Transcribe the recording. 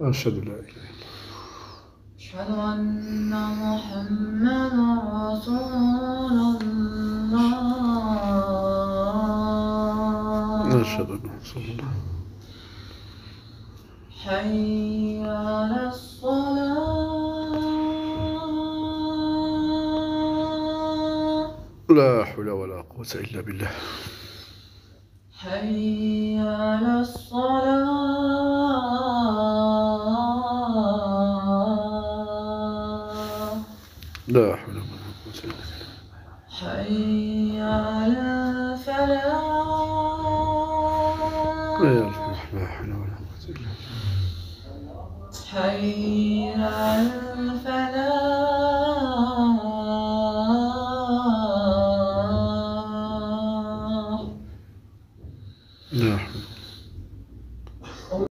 أشهد لا إله إلا أشهد أن محمدا رسول الله. الله أشهد أن رسول الله. حي على الصلاة. لا حول ولا قوة إلا بالله. حي على الصلاة. لا حول ولا قوة إلا بالله حي على الفلاح يا لا حول ولا قوة إلا بالله حي على الفلاح لا حول